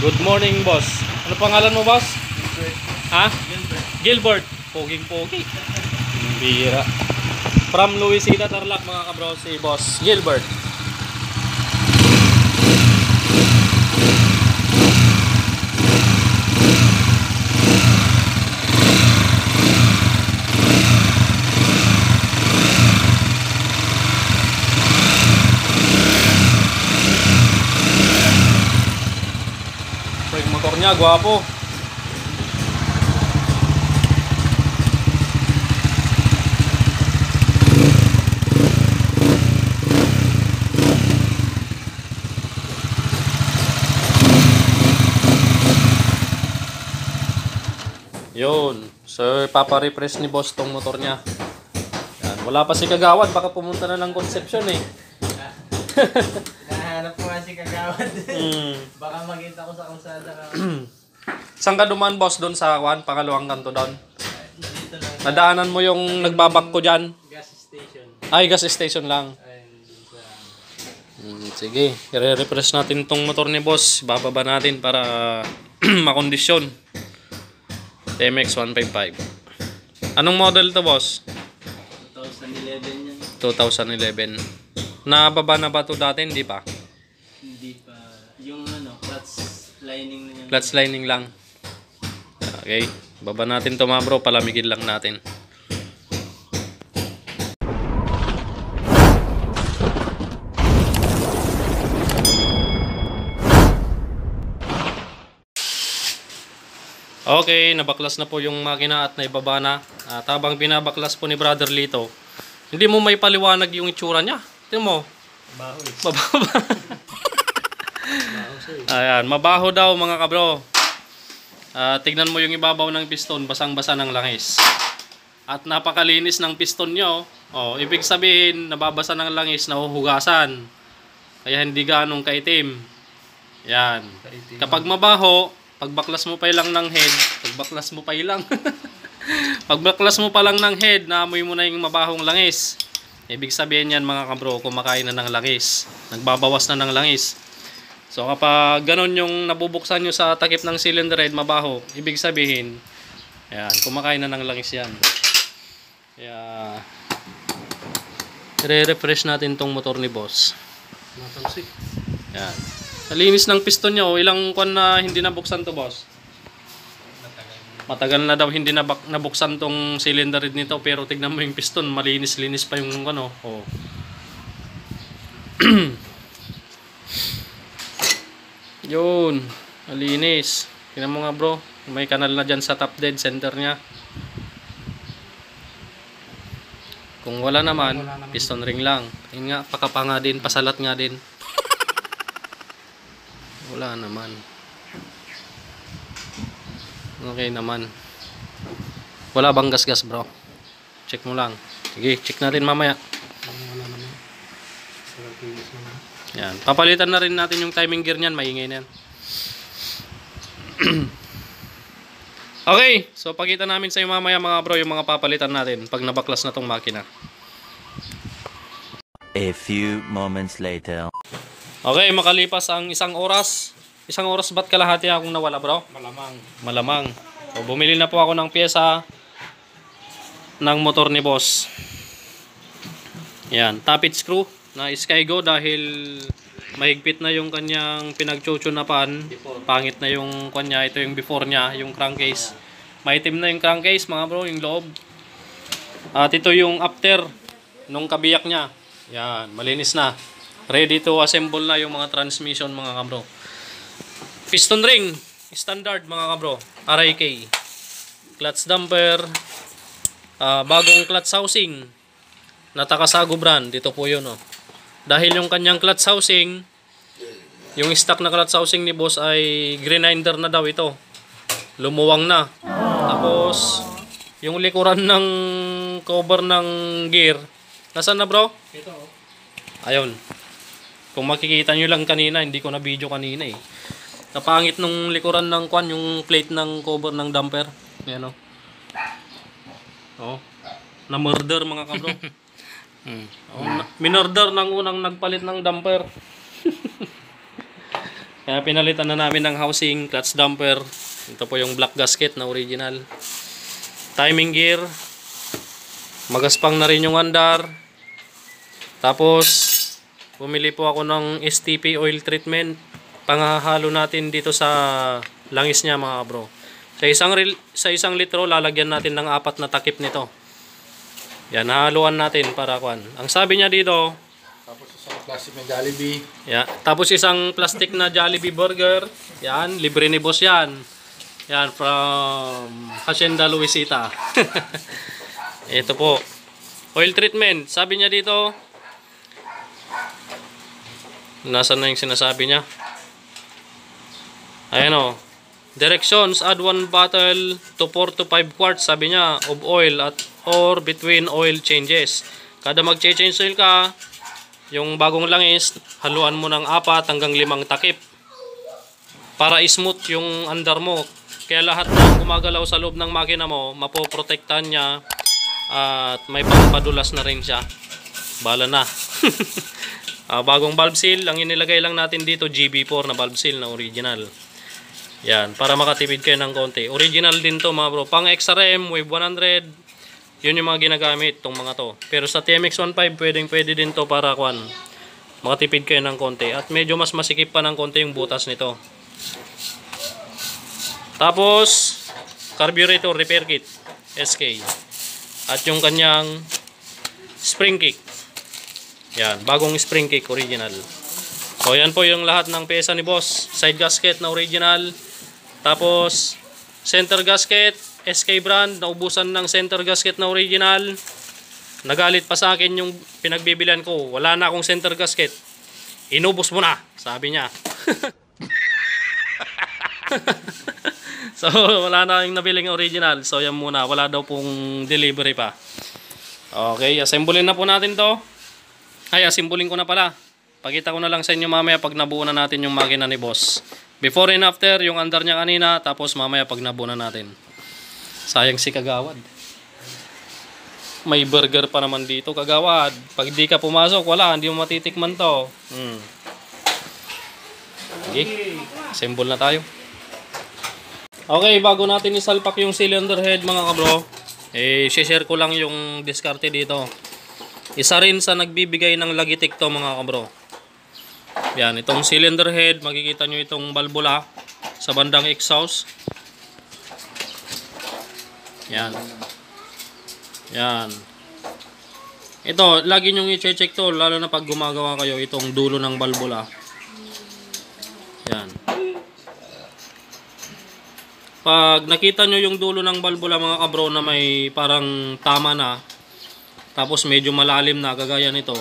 Good morning, boss. Ano pangalan mo, boss? Ha? Gilbert. Poging pogi. Bira. From Luisita, Tarlac, mga kabro, si boss Gilbert. Yung motor niya, gwapo. Yun. So, paparefresh ni boss tong motor niya. Yan. Wala pa si Kagawad. Baka pumunta na ng Conception eh. Nahanap ko nga si Kagawad. Hmm. Baka magkita ko sa kalsada ka. Saan ka dumaan boss doon sa Juan? Pangalawang kanto doon? Dito lang Nadaanan mo yung nagbabak ko dyan? gas station. Ay, gas station lang. Ayun, sa... Hmm, sige, i-refresh natin tong motor ni boss. Bababa natin para makondisyon. TMX 155. Anong model to boss? 2011 yan. 2011. Nababa na ba to dati? Hindi pa. Hindi pa... Yung ano, clutch lining na yan. Clutch lining lang. Okay. Baba natin to mga bro. Palamigin lang natin. Okay, nabaklas na po yung makina at naibaba na. At habang binabaklas po ni Brother Lito, hindi mo may paliwanag yung itsura niya. Tingnan mo, Baho eh. mababa. Baho siya eh. Ayan, mabaho daw mga kabro. Ah, tignan mo yung ibabaw ng piston, basang-basa ng langis. At napakalinis ng piston nyo. Oh, ibig sabihin, nababasa ng langis, nahuhugasan. Kaya hindi ganong kaitim. Yan. Kapag mabaho, pagbaklas mo pa lang ng head, pagbaklas mo pa lang. pagbaklas mo pa lang ng head, naamoy mo na yung mabahong langis. Ibig sabihin yan mga kabro, kumakain na ng langis. Nagbabawas na ng langis. So kapag ganun yung nabubuksan nyo sa takip ng cylinder head mabaho, ibig sabihin, ayan, kumakain na ng langis yan. Kaya, re-refresh natin tong motor ni boss. Natalsik. Yan. Nalinis ng piston nyo, ilang kwan na hindi nabuksan to boss? Matagal. Matagal na daw hindi nabak- nabuksan tong cylinder head nito pero tignan mo yung piston, malinis-linis pa yung ano. Oh. Yun, malinis. Tingnan mo nga bro, may kanal na dyan sa top dead center niya. Kung wala naman, Wala naman. piston ring lang. Yun nga, pakapa nga din, pasalat nga din. Wala naman. Okay naman. Wala bang gas-gas bro? Check mo lang. Sige, check natin mamaya. Wala naman. Sarap kinis naman. Yan. Papalitan na rin natin yung timing gear niyan. Maingay na yan. okay. So, pakita namin sa mamaya mga bro yung mga papalitan natin pag nabaklas na tong makina. A few moments later. Okay, makalipas ang isang oras. Isang oras ba't kalahati akong nawala bro? Malamang. Malamang. So, bumili na po ako ng pyesa ng motor ni boss. Yan, tappet screw na Skygo dahil mahigpit na yung kanyang pinagchuchunapan. Pangit na yung kanya, ito yung before niya, yung crankcase. Maitim na yung crankcase mga bro, yung loob. At ito yung after nung kabiyak niya. Yan, malinis na. Ready to assemble na yung mga transmission mga kabro. Piston ring, standard mga kabro, RIK. Clutch damper, ah, bagong clutch housing, na Takasago brand, dito po yun oh. Dahil yung kanyang clutch housing, yung stock na clutch housing ni boss ay grinder na daw ito. Lumuwang na. Tapos, yung likuran ng cover ng gear, nasaan na bro? Ito oh. Ayun. Kung makikita nyo lang kanina, hindi ko na video kanina eh. Napangit nung likuran ng kwan, yung plate ng cover ng damper. Ayan o. Oh. Na murder mga kabro. oh, na- minorder ng unang nagpalit ng damper. Kaya pinalitan na namin ng housing, clutch damper. Ito po yung black gasket na original. Timing gear. Magaspang na rin yung andar. Tapos, bumili po ako ng STP oil treatment. Panghahalo natin dito sa langis niya mga bro. Sa isang, sa isang litro, lalagyan natin ng apat na takip nito. Yan, hahaluan natin para kwan. Ang sabi niya dito, Tapos isang plastic ng Jollibee. Yeah. Tapos isang plastic na Jollibee burger. Yan, libre ni boss yan. Yan, from Hacienda Luisita. Ito po. Oil treatment. Sabi niya dito, Nasaan na yung sinasabi niya? Ayan o. Directions, add one bottle to 4 to 5 quarts, sabi niya, of oil at or between oil changes. Kada mag-change oil ka, yung bagong langis, haluan mo ng apat hanggang limang takip. Para smooth yung andar mo. Kaya lahat ng gumagalaw sa loob ng makina mo, mapoprotektahan niya at may pampadulas na rin siya. Bala na. Ah, bagong valve seal, ang inilagay lang natin dito GB4 na valve seal na original. Yan, para makatipid kayo ng konti. Original din to mga bro. Pang XRM, Wave 100, yun yung mga ginagamit tong mga to. Pero sa TMX 15, pwedeng pwede din to para kwan. Makatipid kayo ng konti. At medyo mas masikip pa ng konti yung butas nito. Tapos, carburetor repair kit, SK. At yung kanyang spring kick. Yan, bagong spring kick original. So, yan po yung lahat ng pyesa ni boss. Side gasket na original. Tapos, center gasket, SK brand, naubusan ng center gasket na original. Nagalit pa sa akin yung pinagbibilian ko. Wala na akong center gasket. Inubos mo na, sabi niya. so, wala na yung nabiling original. So, yan muna. Wala daw pong delivery pa. Okay, assemblein na po natin to. Ay, asimbulin ko na pala. Pakita ko na lang sa inyo mamaya pag nabuo na natin yung makina ni boss. Before and after, yung andar niya kanina, tapos mamaya pag nabuo na natin. Sayang si Kagawad. May burger pa naman dito, Kagawad. Pag di ka pumasok, wala, hindi mo matitikman to. Hmm. Okay, assemble na tayo. Okay, bago natin isalpak yung cylinder head mga kabro, eh, share ko lang yung diskarte dito. Isa rin sa nagbibigay ng lagitik to mga kabro. Yan, itong cylinder head, makikita nyo itong balbula sa bandang exhaust. Yan. Yan. Ito, lagi nyong i-check to, lalo na pag gumagawa kayo itong dulo ng balbula. Yan. Pag nakita nyo yung dulo ng balbula mga kabro na may parang tama na, tapos medyo malalim na kagaya nito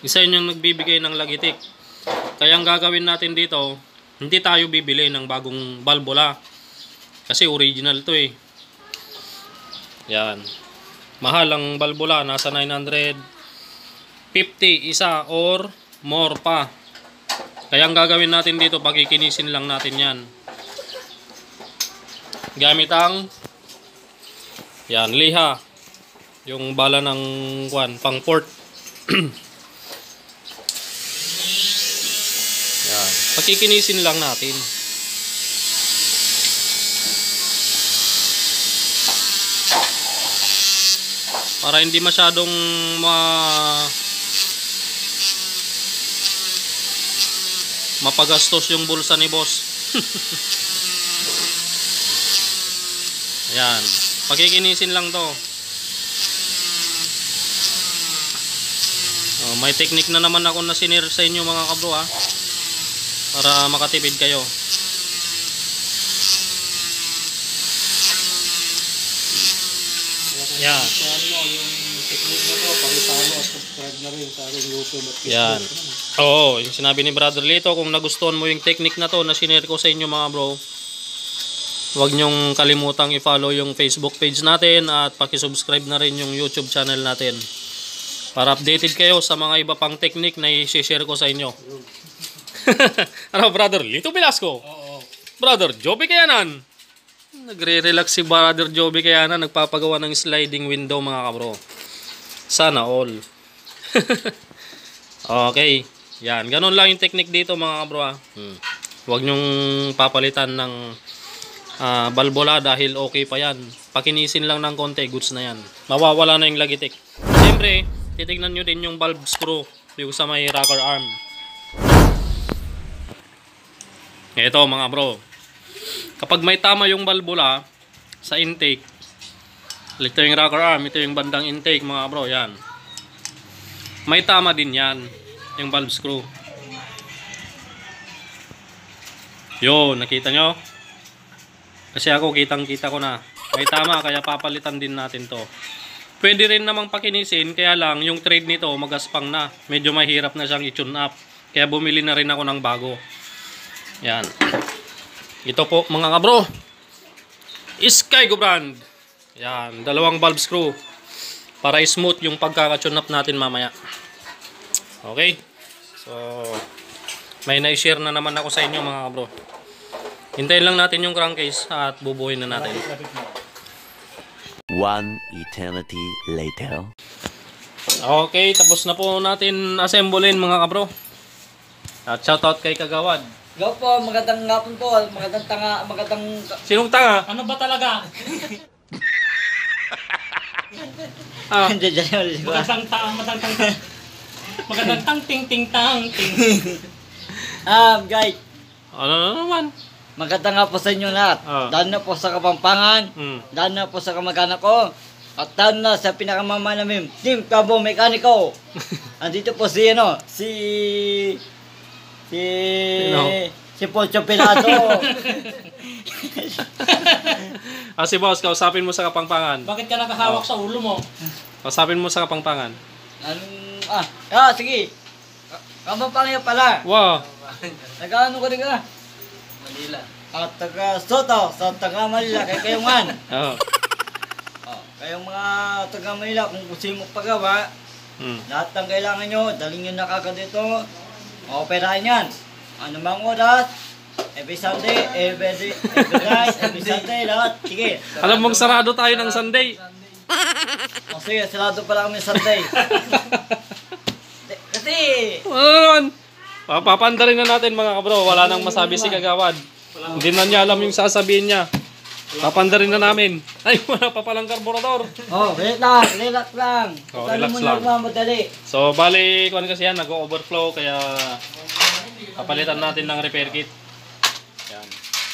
isa yun yung nagbibigay ng lagitik kaya ang gagawin natin dito hindi tayo bibili ng bagong balbula kasi original to eh yan mahal ang balbula nasa 950 isa or more pa kaya ang gagawin natin dito pagkikinisin lang natin yan gamit ang yan liha yung bala ng kwan, pang port. Yan. Pakikinisin lang natin. Para hindi masyadong ma mapagastos yung bulsa ni boss. Yan. Pakikinisin lang to. Oh, may technique na naman ako na sinir sa inyo mga kabro ha. Para makatipid kayo. Yan. Ano, yung technique na to, at subscribe na rin sa aking YouTube at Facebook. Yan. Oo, yung sinabi ni Brother Lito, kung nagustuhan mo yung technique na to na sinare ko sa inyo mga bro, huwag nyong kalimutang i-follow yung Facebook page natin at pakisubscribe na rin yung YouTube channel natin. Para updated kayo sa mga iba pang technique na i-share ko sa inyo. ano, Brother Lito Velasco? Oo. Brother Joby Kayanan. Nagre-relax si Brother Joby Kayanan, nagpapagawa ng sliding window mga kabro. Sana all. okay. Yan, ganun lang yung technique dito mga kabro. ah. Hmm. Huwag nyong papalitan ng ah, balbola dahil okay pa yan. Pakinisin lang ng konti, goods na yan. Mawawala na yung lagitik. Siyempre, titignan nyo din yung valve screw yung sa may rocker arm. Ito mga bro. Kapag may tama yung balbola sa intake, ito yung rocker arm, ito yung bandang intake mga bro, yan. May tama din yan, yung valve screw. Yo, nakita nyo? Kasi ako kitang kita ko na. May tama, kaya papalitan din natin to. Pwede rin namang pakinisin, kaya lang yung trade nito magaspang na. Medyo mahirap na siyang i-tune up. Kaya bumili na rin ako ng bago. Yan. Ito po mga kabro. Skygo brand. Yan, dalawang valve screw. Para smooth yung pagkaka-tune up natin mamaya. Okay? So, may na-share na naman ako sa inyo mga kabro. Hintayin lang natin yung crankcase at bubuhin na natin. One eternity later. Okay, tapos na po natin assemblein mga kabro. At shoutout kay Kagawad. Go po, magandang hapon po, magandang tanga, magandang... Sinong tanga? Ano ba talaga? Ah, Hindi, dyan yun, di ba? Magandang tang, magandang tang. Magandang tang ting ting tang ting. Ah, guys, ano na naman? magandang nga po sa inyo lahat. Ah. Lalo na po sa Kapampangan, Hmm. lalo na po sa kamag-anak ko, at lalo na sa pinakamama namin, Team Cabo Mekaniko. Andito po si, ano, si... Si... Sino? Si Poncho Pilato. Ah, si boss, kausapin mo sa kapangpangan. Bakit ka nakahawak sa ulo mo? Kausapin mo sa kapangpangan. Anong... Ah, ah, sige. Ka- Kapampangan pala. Wow. Nag-ano ka rin ka? Manila. At taga Soto, sa taga Manila, kay Kayungan. Oh. Oh, kayong mga taga Manila, kung gusto mo pagawa, Hmm. lahat ng kailangan nyo, daling nyo na kagad dito, operahan yan. Ano mang oras, every Sunday, every, every night, every Sunday, lahat. Sige. Alam mong sarado tayo ng Sunday. O sige, sarado pala kami Sunday. Kasi, Ano naman? Papapandarin na natin mga kabro. Wala nang masabi si Kagawad. Hindi na niya alam yung sasabihin niya. Papandarin na namin. Ay, wala pa palang karburador. oh, relax, relax lang. Oh, Paano relax mo lang. nagmamadali? So, bali, kuhan kasi yan, nag-overflow, kaya papalitan natin ng repair kit. Yan.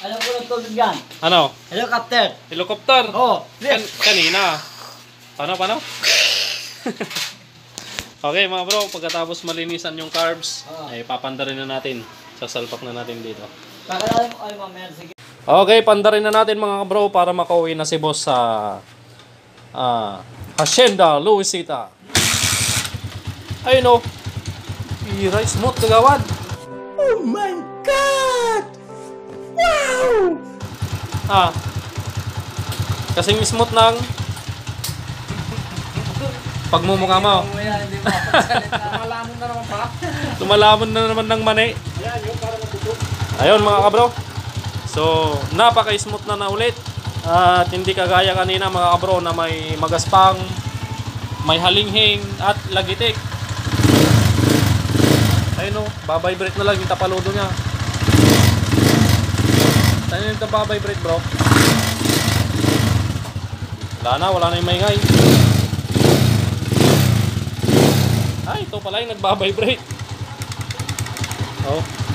Alam ko ng tubig yan. Ano? Helicopter. Helicopter? Oh, Kan kanina. Paano, paano? okay mga bro, pagkatapos malinisan yung carbs, Ah. ay papandarin na natin. Sasalpak na natin dito. Pakalala mo kayo mamaya. Okay, pandarin na natin mga bro para makauwi na si boss sa ah, Hacienda Luisita. Ayun o. Iray, smooth kagawad. Oh my God! Wow! Ah. Kasing smooth ng pagmumukha mo. Lumalamon na naman ng mani. Ayun mga kabro. So, napaka-smooth na na ulit. At hindi kagaya kanina mga kabro na may magaspang, may halinghing at lagitik. Ayun o, babibrate na lang yung tapaludo niya. Saan yung babibrate bro? Wala na, wala na yung maingay. Ay, ito pala yung nagbabibrate. Oh.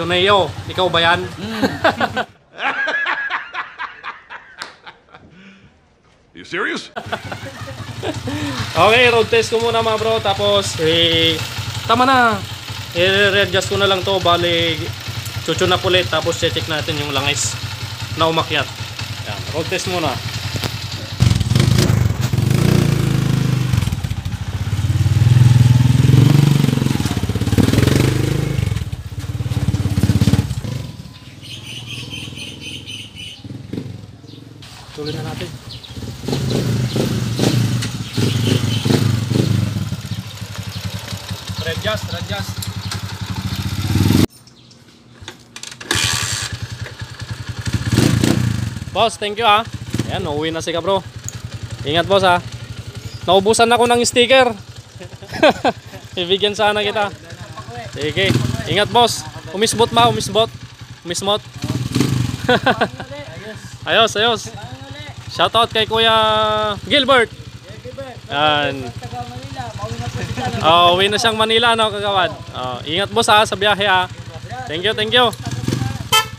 Suneo, ikaw ba yan? You serious? Okay, road test ko muna mga bro. Tapos, eh, tama na. I-readjust ko na lang to. Bali, chuchun up ulit. Tapos, check natin yung langis na umakyat. Yan, road test muna. Tuloy na natin. Readjust, readjust. Boss, thank you ah. Ayan, uuwi na si ka bro. Ingat boss ah. Naubusan ako ng sticker. Ibigyan sana kita. Sige. Ingat boss. Umisbot ba? Umisbot? Umismot? ayos, ayos. Shoutout kay Kuya Gilbert. Yan. Oh, uwi na siyang Manila, no, kagawad. Oh, ingat boss ha, sa biyahe ha. Thank you, thank you.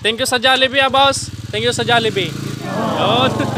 Thank you sa Jollibee, ah, boss. Thank you sa Jollibee. Yun.